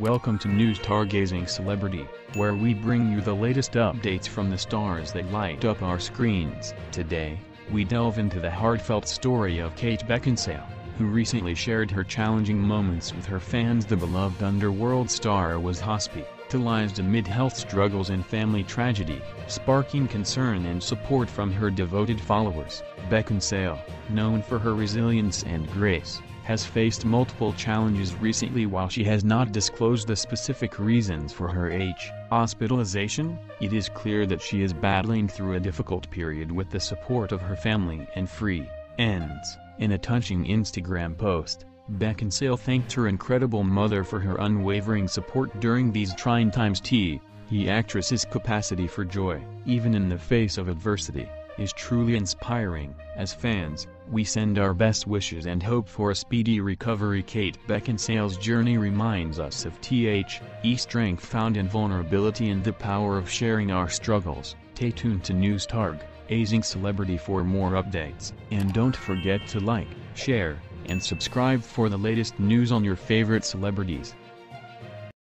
Welcome to News Stargazing Celebrity, where we bring you the latest updates from the stars that light up our screens. Today, we delve into the heartfelt story of Kate Beckinsale, who recently shared her challenging moments with her fans. The beloved underworld star was hospitalized amid health struggles and family tragedy, sparking concern and support from her devoted followers. Beckinsale, known for her resilience and grace, has faced multiple challenges recently while she has not disclosed the specific reasons for her H. hospitalization, it is clear that she is battling through a difficult period with the support of her family and free ends. In a touching Instagram post, Beckinsale thanked her incredible mother for her unwavering support during these trying times. T. The actress's capacity for joy, even in the face of adversity, is truly inspiring. As fans, we send our best wishes and hope for a speedy recovery. Kate Beckinsale's journey reminds us of THE strength found in vulnerability and the power of sharing our struggles. Stay tuned to News Targ, Azing Celebrity for more updates. And don't forget to like, share, and subscribe for the latest news on your favorite celebrities.